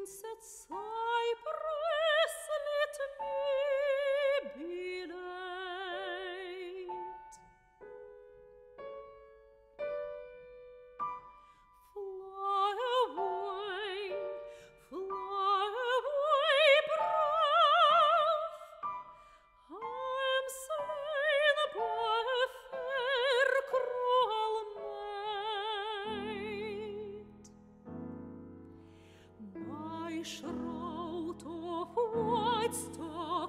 against that soul. Schraut auf Weiz, da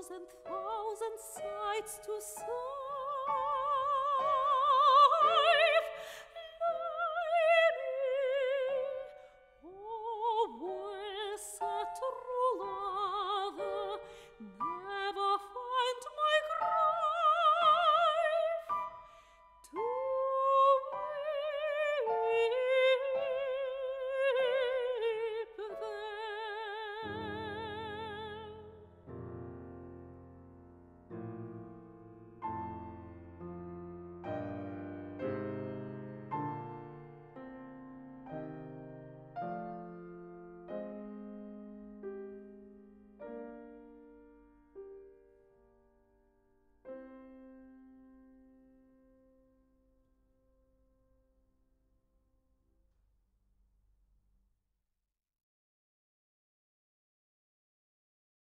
thousand thousand sights to sight.